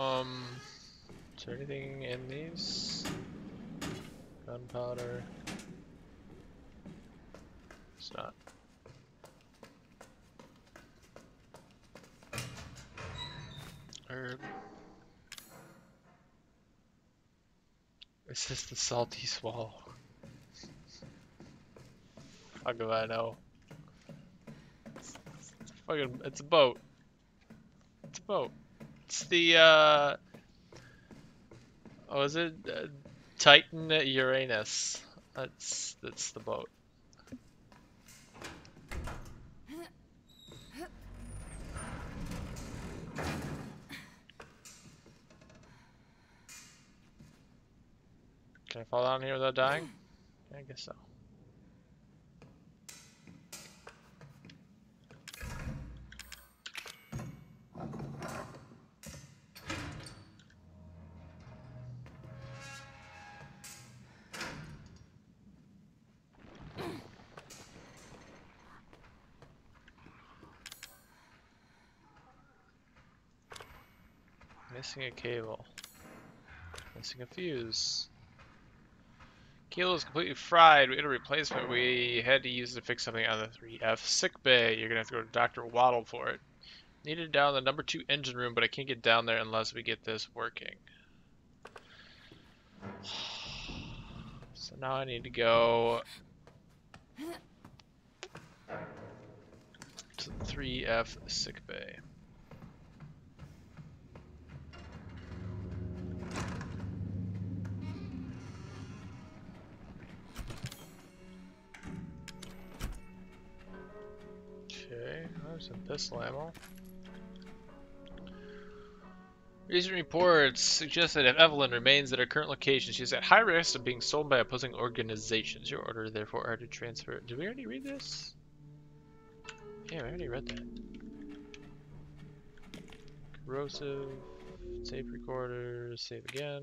Um, is there anything in these? Gunpowder. It's not. Herb. Is this the salty swallow? How do I know? It's, it's fucking, it's a boat. It's a boat. It's the, uh, oh, is it uh, Titan Uranus? That's, that's the boat. Can I fall down here without dying? I guess so. Missing a cable. Missing a fuse. Cable is completely fried. We had a replacement. We had to use it to fix something on the 3F sick bay. You're gonna have to go to Dr. Waddle for it. Needed down the number two engine room, but I can't get down there unless we get this working. So now I need to go to the 3F sick bay. There's some pistol ammo. Recent reports suggest that if Evelyn remains at her current location, she is at high risk of being sold by opposing organizations. Your order, therefore, are to transfer. Did we already read this? Yeah, we already read that. Corrosive, tape recorder, save again.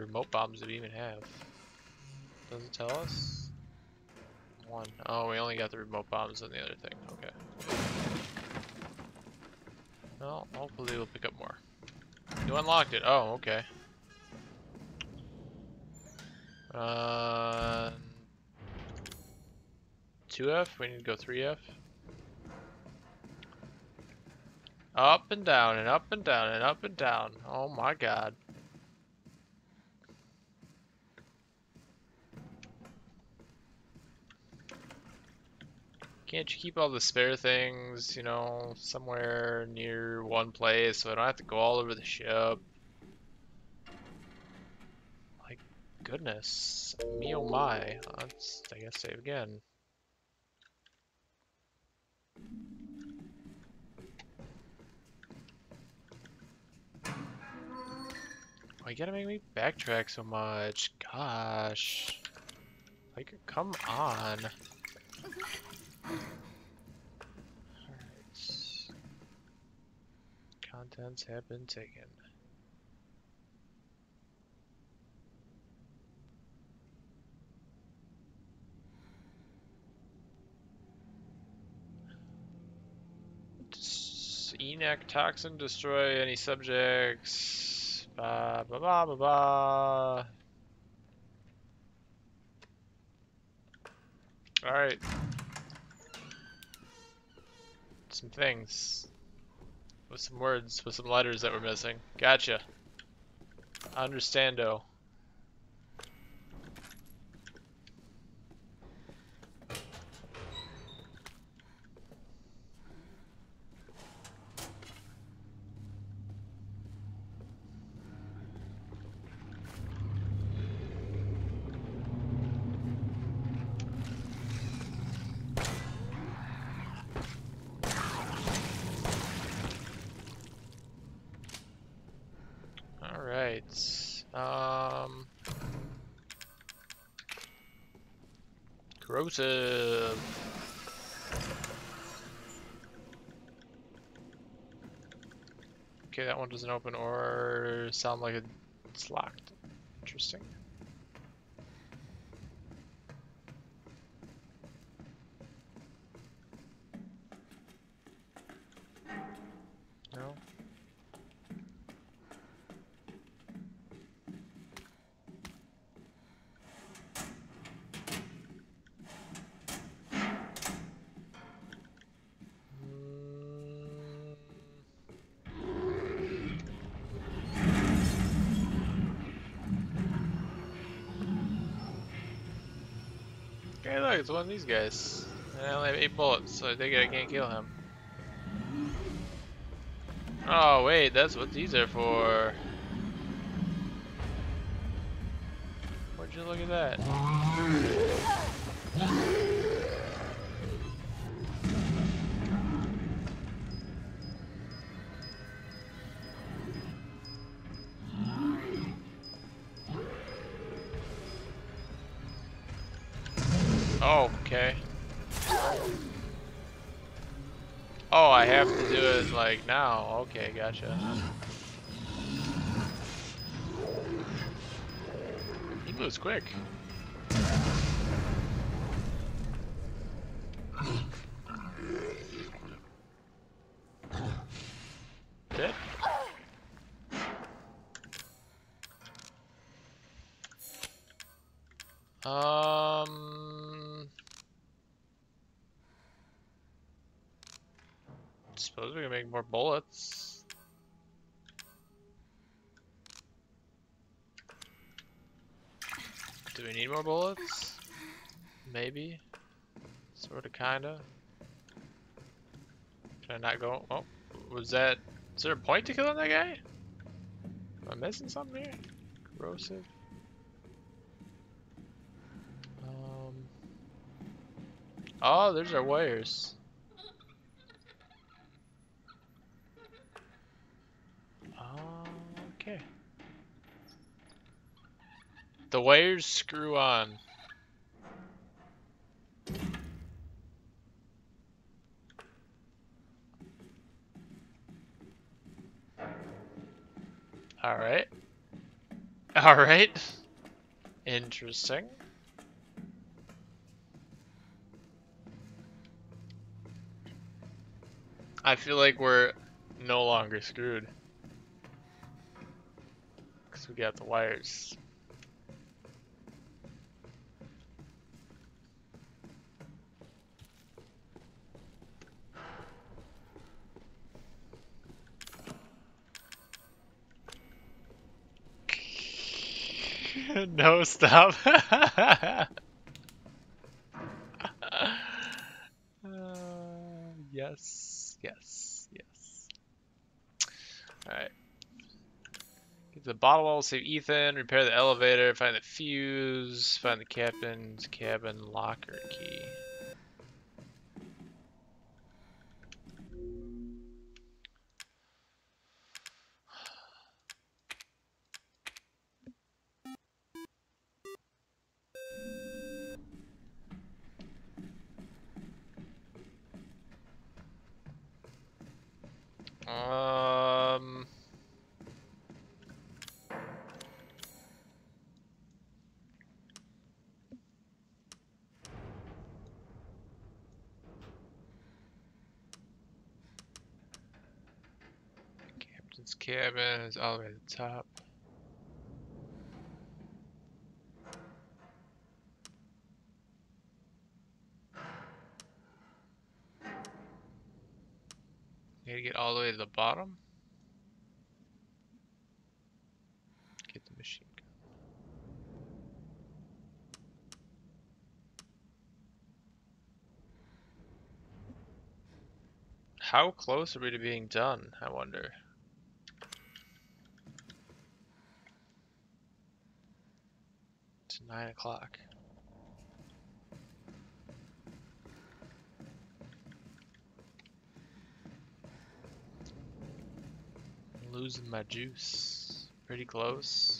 Remote bombs do we even have? Does it tell us? One. Oh, we only got the remote bombs and the other thing. Okay. Well, hopefully we'll pick up more. You unlocked it. Oh, okay. Uh, 2F? We need to go 3F? Up and down and up and down and up and down. Oh my god. Can't you keep all the spare things, you know, somewhere near one place so I don't have to go all over the ship? My goodness. Me oh my. Let's, I guess, save again. Why you gotta make me backtrack so much? Gosh. Like, come on. Alright. Contents have been taken. E-Necrotoxin destroy any subjects? Ba ba ba ba ba. Alright some things. With some words, with some letters that were missing. Gotcha. Understando. Alright. Um. Okay, that one doesn't open or sound like It's locked. Interesting. Okay, look, it's one of these guys. And I only have eight bullets, so I think I can't kill him. Oh, wait, that's what these are for. Would you look at that? Oh, okay. Oh, I have to do it like now. Okay, gotcha. He moves quick. Dead? Um. Suppose we can make more bullets. Do we need more bullets? Maybe. Sorta, kinda. Can I not go? Oh, was that? Is there a point to killing that guy? Am I missing something here? Corrosive. Um. Oh, there's our wires. Oh, okay. The wires screw on. Alright. Alright. Interesting. I feel like we're no longer screwed. Because we got the wires. no, stop. Uh, yes, yes, yes. Alright. Get the bottle wall, save Ethan, repair the elevator, find the fuse, find the captain's cabin locker key. Cabin is all the way at the top. You gotta get all the way to the bottom. Get the machine gun. How close are we to being done, I wonder? It's nine o'clock. losing my juice. Pretty close.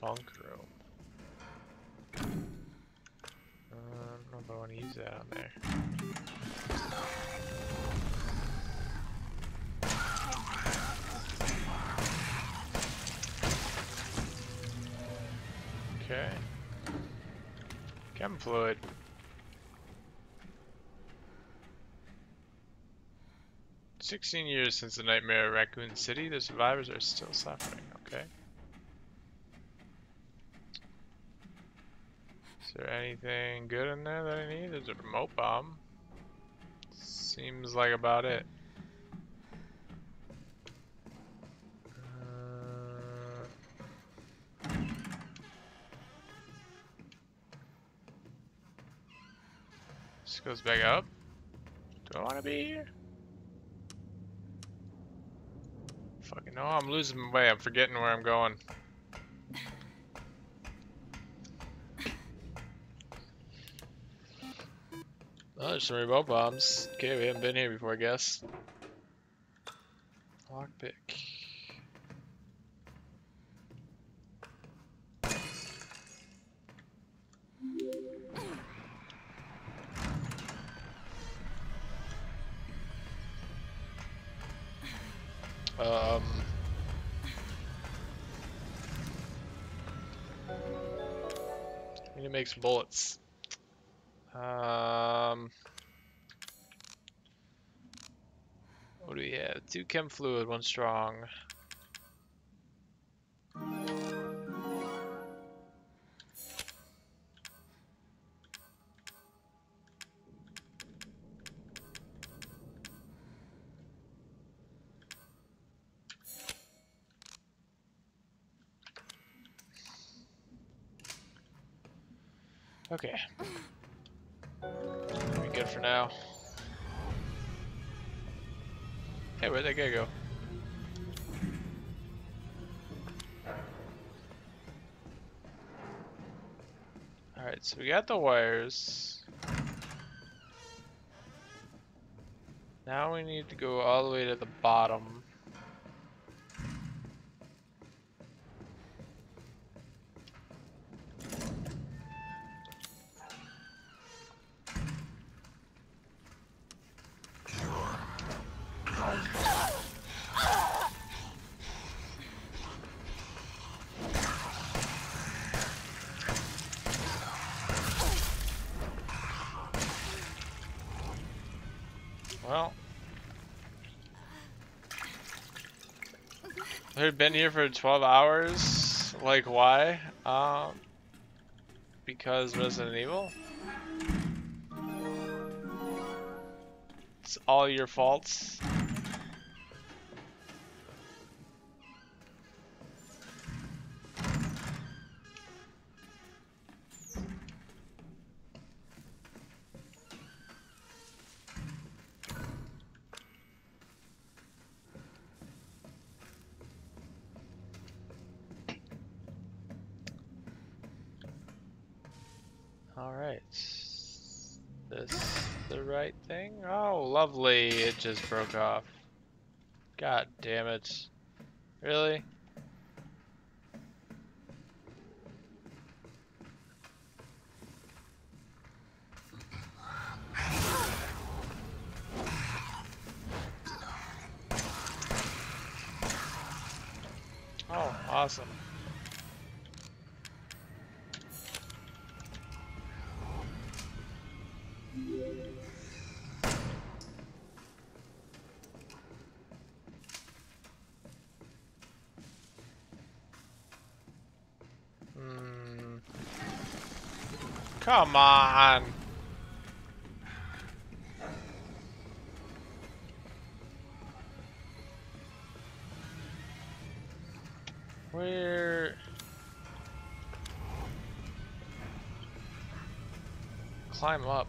Bunk room. Uh, I don't know if I want to use that on there. Okay. Chem fluid. Sixteen years since the nightmare of Raccoon City, the survivors are still suffering. Okay. Is there anything good in there that I need? There's a remote bomb. Seems like about it. Uh, This goes back up. Do I want to be here? Fucking no, I'm losing my way. I'm forgetting where I'm going. Oh, there's some remote bombs. Okay, we haven't been here before, I guess. Lockpick. Um. I need to make some bullets. Um. What do we have? Two chem fluid, one strong. Okay. We good for now. Hey, where'd that guy go? Alright, so we got the wires. Now we need to go all the way to the bottom. I've been here for 12 hours. Like, why? Um, because Resident Evil? It's all your faults. Alright. This the right thing? Oh, lovely. It just broke off. God damn it. Really? Oh, awesome. Come on. Where? Climb up.